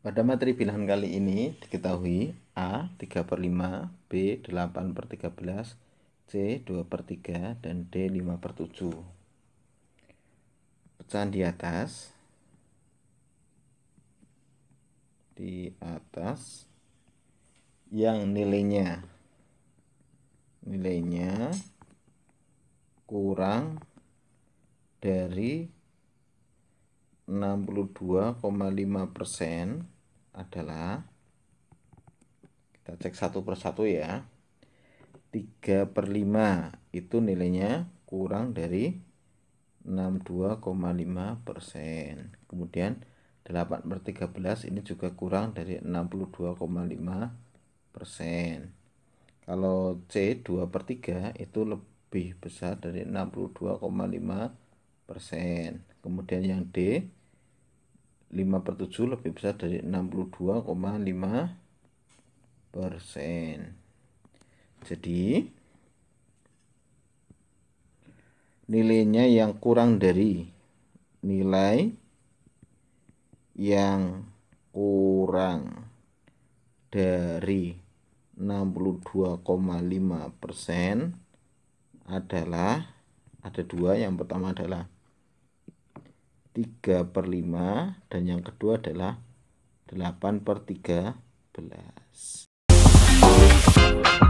Pada materi bilangan kali ini diketahui A 3 per 5, B 8 per 13, C 2 per 3, dan D 5 per 7. Pecahan di atas. Di atas. Yang nilainya. Nilainya kurang dari 62,5 persen adalah kita cek satu persatu ya 3 per 5 itu nilainya kurang dari 62,5 persen. Kemudian 8 per 13 ini juga kurang dari 62,5 persen. Kalau C 2 per 3 itu lebih besar dari 62,5 persen. Kemudian yang D 5 per 7 lebih besar dari 62,5 persen. Jadi nilainya yang kurang dari nilai yang kurang dari 62,5 persen adalah ada dua yang pertama adalah 3 per 5 dan yang kedua adalah 8 per 13